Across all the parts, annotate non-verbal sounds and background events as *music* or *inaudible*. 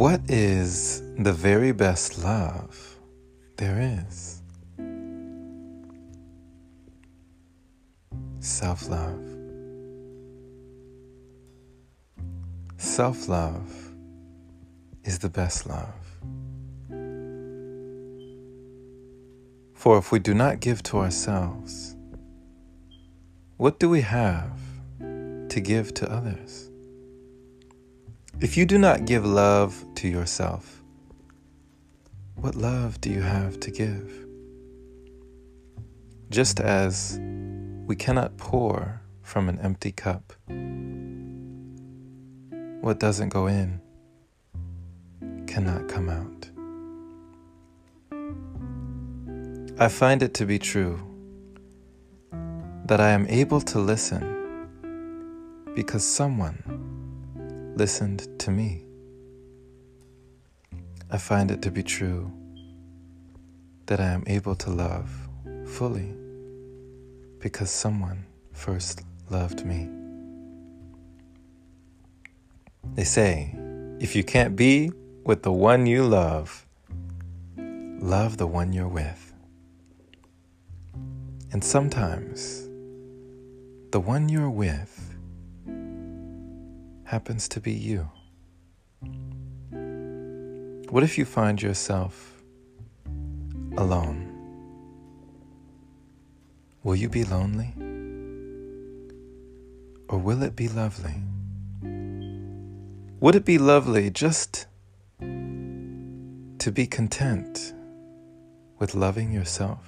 What is the very best love there is? Self love. Self love is the best love. For if we do not give to ourselves, what do we have to give to others? If you do not give love to yourself, what love do you have to give? Just as we cannot pour from an empty cup, what doesn't go in cannot come out. I find it to be true that I am able to listen because someone listened to me. I find it to be true that I am able to love fully because someone first loved me. They say, if you can't be with the one you love, love the one you're with. And sometimes the one you're with happens to be you. What if you find yourself alone? Will you be lonely? Or will it be lovely? Would it be lovely just to be content with loving yourself?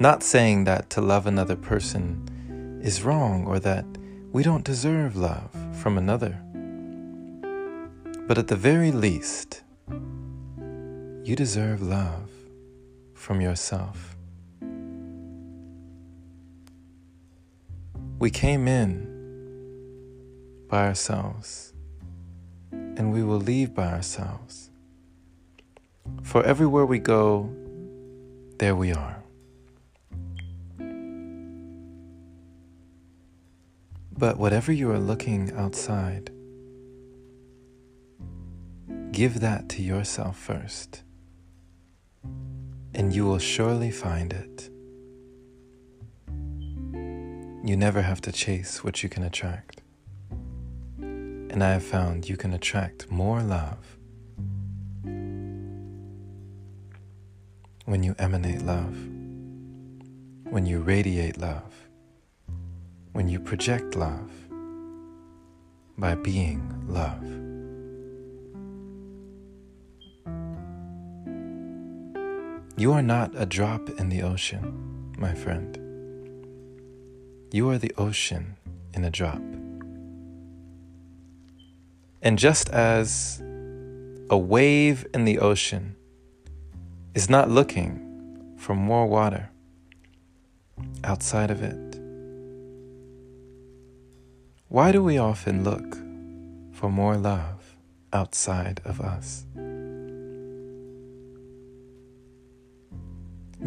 Not saying that to love another person is wrong or that we don't deserve love from another. But at the very least, you deserve love from yourself. We came in by ourselves, and we will leave by ourselves. For everywhere we go, there we are. But whatever you are looking outside, give that to yourself first, and you will surely find it. You never have to chase what you can attract. And I have found you can attract more love when you emanate love, when you radiate love, when you project love by being love. You are not a drop in the ocean, my friend. You are the ocean in a drop. And just as a wave in the ocean is not looking for more water outside of it, why do we often look for more love outside of us?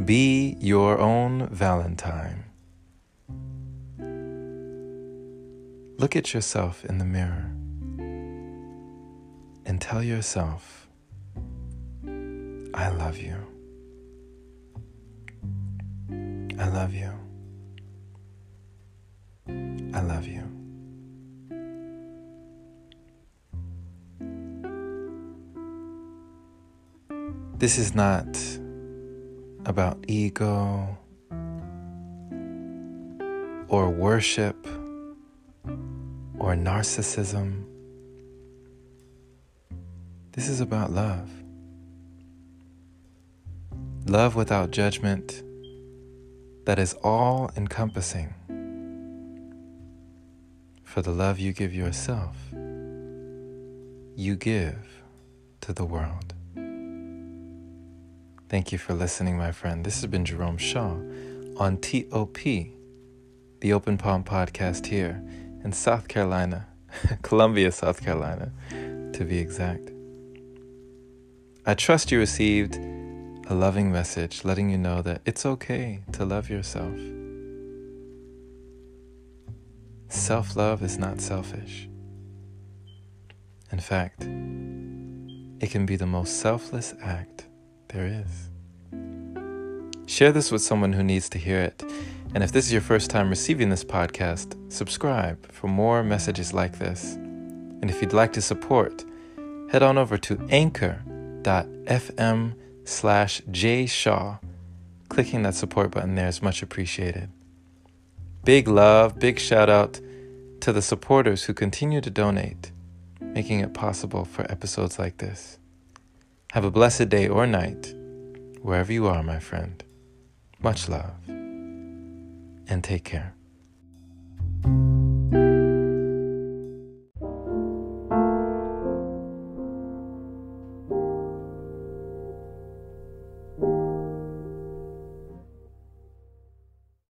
Be your own Valentine. Look at yourself in the mirror and tell yourself, I love you. I love you. I love you. This is not about ego or worship or narcissism this is about love. Love without judgment that is all encompassing. For the love you give yourself, you give to the world. Thank you for listening, my friend. This has been Jerome Shaw on TOP, the Open Palm Podcast here in South Carolina, *laughs* Columbia, South Carolina, to be exact. I trust you received a loving message letting you know that it's okay to love yourself. Self love is not selfish, In fact, it can be the most selfless act there is. Share this with someone who needs to hear it. And if this is your first time receiving this podcast, subscribe for more messages like this. And if you'd like to support, head on over to anchor.fm slash jshaw. Clicking that support button there is much appreciated. Big love, big shout out to the supporters who continue to donate, making it possible for episodes like this. Have a blessed day or night, wherever you are, my friend. Much love, and take care.